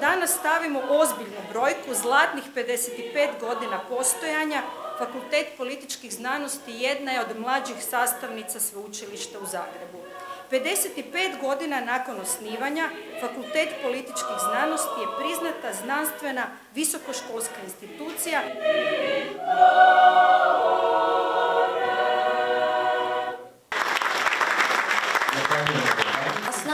danas stavimo ozbiljnu brojku, zlatnih 55 godina postojanja, Fakultet političkih znanosti jedna je od mlađih sastavnica sveučilišta u Zagrebu. 55 godina nakon osnivanja Fakultet političkih znanosti je priznata znanstvena visokoškolska institucija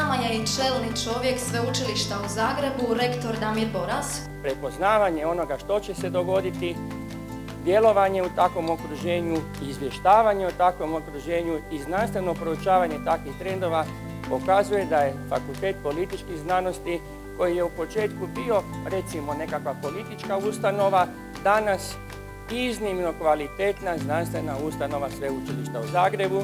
nama je i čelni čovjek sveučilišta u Zagrebu, rektor Damir Boras. Prepoznavanje onoga što će se dogoditi, djelovanje u takvom okruženju, izvještavanje u takvom okruženju i znanstveno proučavanje takvih trendova pokazuje da je Fakultet političkih znanosti koji je u početku bio recimo nekakva politička ustanova, danas iznimno kvalitetna znanstvena ustanova sveučilišta u Zagrebu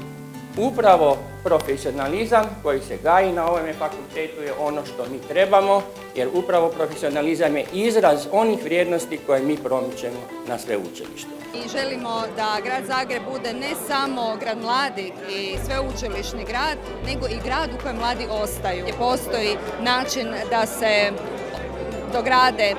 Upravo profesionalizam koji se gaji na ovome fakultetu je ono što mi trebamo, jer upravo profesionalizam je izraz onih vrijednosti koje mi promičemo na sveučilištu. I želimo da grad Zagreb bude ne samo grad mladih i sveučilišni grad, nego i grad u kojem mladi ostaju. Postoji način da se dograde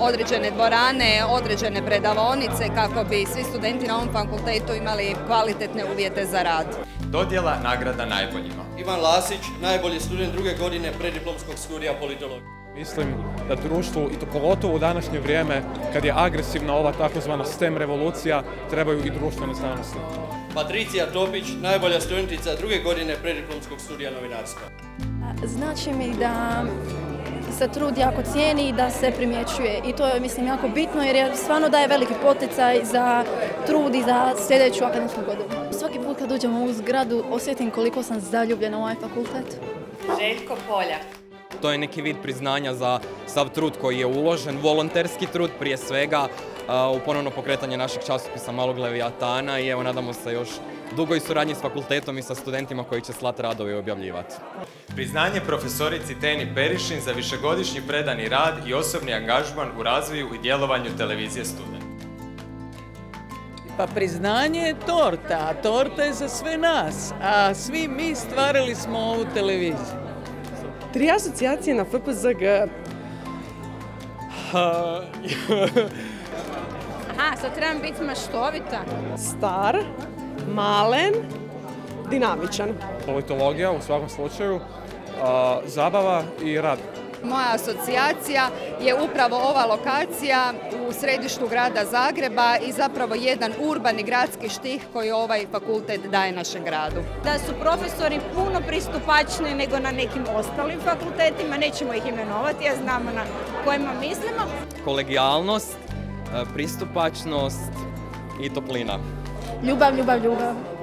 određene dvorane, određene predavonice kako bi svi studenti na ovom fakultetu imali kvalitetne uvjete za rad. Dodjela nagrada najboljima. Ivan Lasić, najbolji student druge godine prediplomskog studija politologije. Mislim da društvu, i to pogotovo u današnje vrijeme, kad je agresivna ova takozvana STEM revolucija, trebaju i društvene znanosti. Patricija Topić, najbolja studentica druge godine prediplomskog studija novinarstva. Znači mi da se trud jako cijeni i da se primjećuje. I to je, mislim, jako bitno jer je stvarno daje veliki poticaj za trud i za sljedeću akademsku godinu. Svaki put kad uđemo u zgradu osjetim koliko sam zaljubljena u ovaj fakultet. Željko Poljak. To je neki vid priznanja za sav trud koji je uložen, volonterski trud prije svega, u ponovno pokretanje našeg časopisa Malog Leviatana i evo nadamo se još dugoj suradnji s fakultetom i sa studentima koji će slat radovi objavljivati. Priznanje profesorici Teni Perišin za višegodišnji predani rad i osobni angažman u razvoju i djelovanju televizije Student. Pa priznanje je torta, a torta je za sve nas, a svi mi stvarali smo ovu televiziju. Tri asocijacije na FPZG. Aha, sad trebam biti maštovita. Star, malen, dinamičan. Politologija u svakom slučaju, zabava i rad. Moja asocijacija je upravo ova lokacija u središtu grada Zagreba i zapravo jedan urbani gradski štih koji ovaj fakultet daje našem gradu. Da su profesori puno pristupačni nego na nekim ostalim fakultetima, nećemo ih imenovati, ja znamo na kojima mislimo. Kolegijalnost, pristupačnost i toplina. Ljubav, ljubav, ljubav.